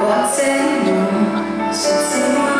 What's in you Should someone